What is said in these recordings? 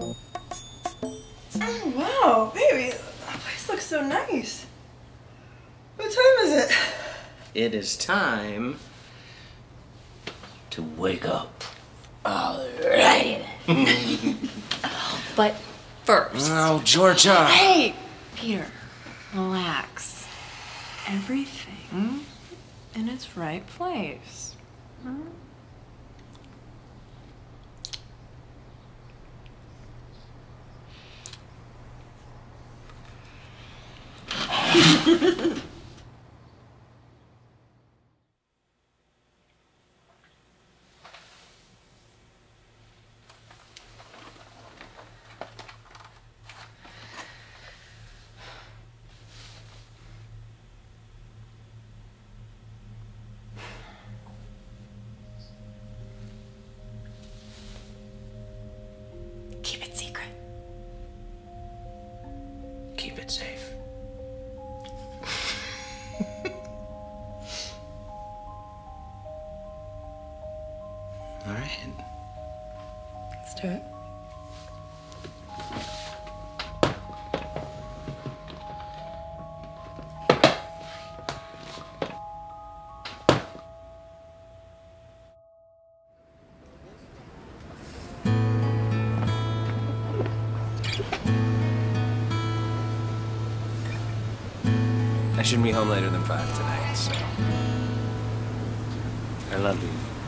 Oh, wow, baby, that place looks so nice. What time is it? It is time to wake up. Alright. but first. Oh, Georgia. Hey, Peter, relax. Everything hmm? in its right place. Hmm? Keep it secret. Keep it safe. It. I shouldn't be home later than five tonight, so. I love you.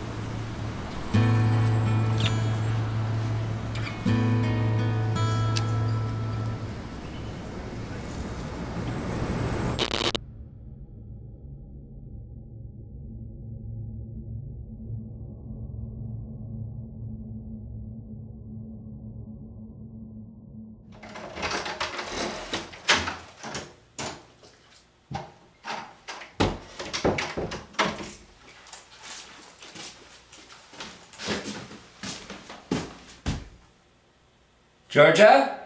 Georgia?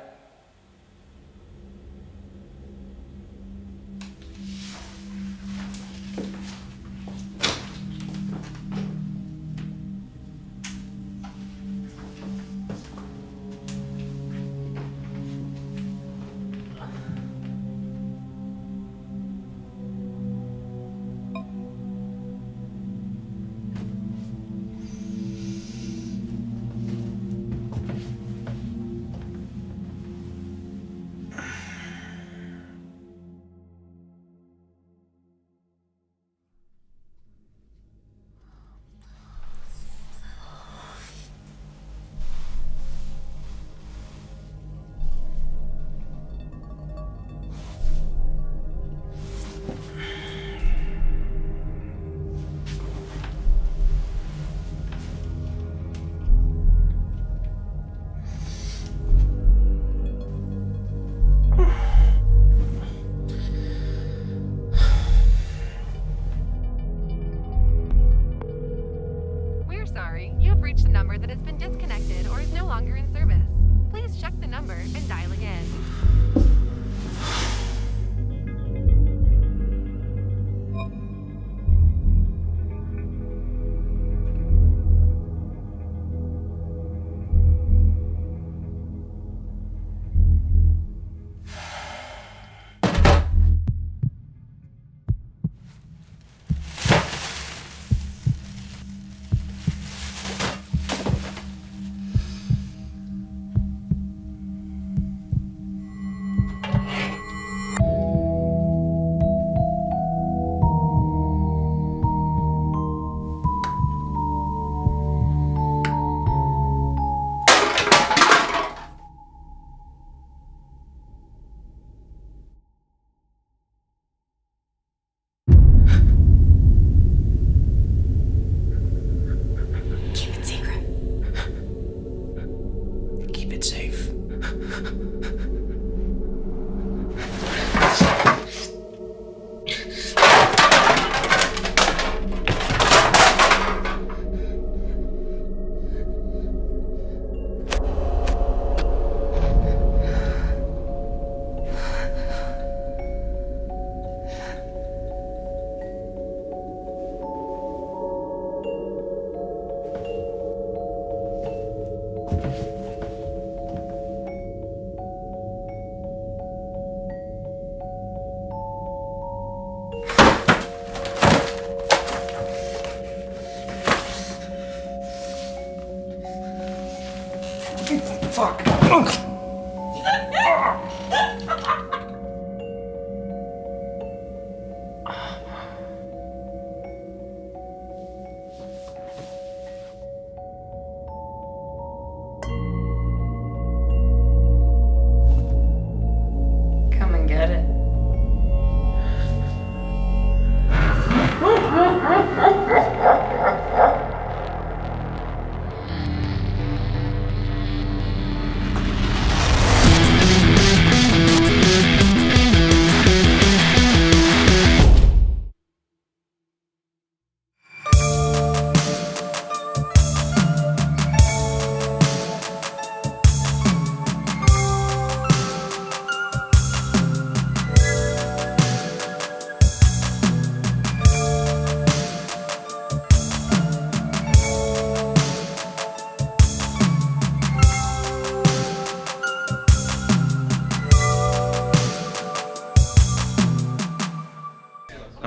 Fuck.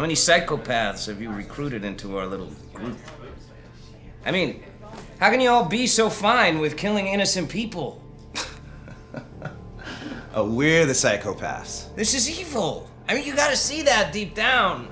Many psychopaths have you recruited into our little group? I mean, how can you all be so fine with killing innocent people? Oh, we're the psychopaths. This is evil. I mean, you gotta see that deep down.